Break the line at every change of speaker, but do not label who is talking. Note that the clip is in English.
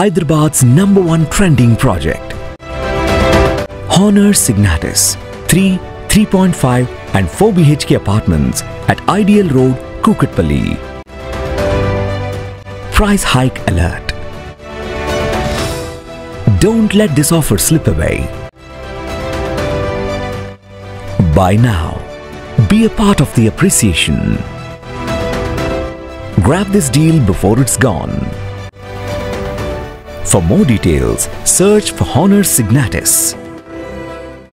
Hyderabad's number one trending project. Honer Signatis 3, 3.5 and 4 BHK apartments at IDL Road, Kukatpally. Price hike alert. Don't let this offer slip away. Buy now. Be a part of the appreciation. Grab this deal before it's gone. For more details, search for Honer Signatis.